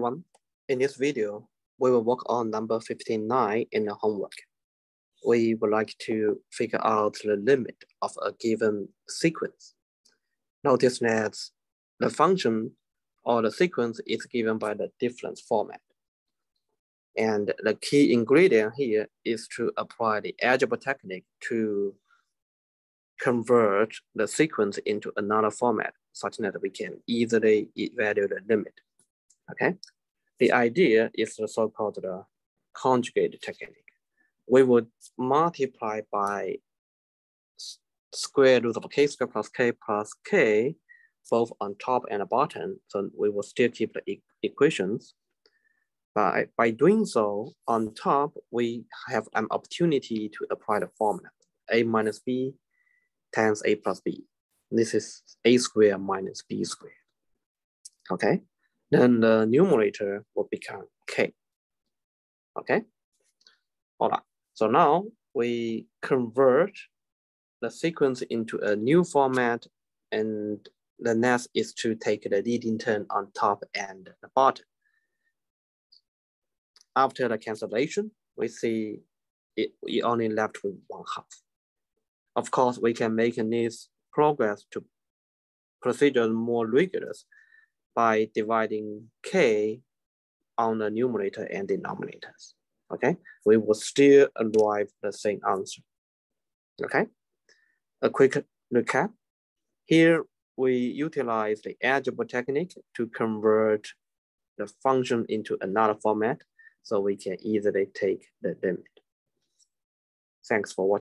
everyone. In this video, we will work on number 59 in the homework. We would like to figure out the limit of a given sequence. Notice that the function or the sequence is given by the difference format. And the key ingredient here is to apply the algebra technique to convert the sequence into another format such that we can easily evaluate the limit, okay? The idea is the so-called the conjugate technique. We would multiply by square root of k squared plus k plus k, both on top and bottom. So we will still keep the e equations. By, by doing so, on top, we have an opportunity to apply the formula, a minus b times a plus b. This is a square minus b squared. Okay, then the numerator will become k. Okay, all right. So now we convert the sequence into a new format and the next is to take the leading term on top and the bottom. After the cancellation, we see it, we only left with one half. Of course, we can make this progress to procedure more rigorous by dividing k on the numerator and denominators. Okay, we will still arrive the same answer. Okay, a quick recap. Here we utilize the algebra technique to convert the function into another format so we can easily take the limit. Thanks for watching.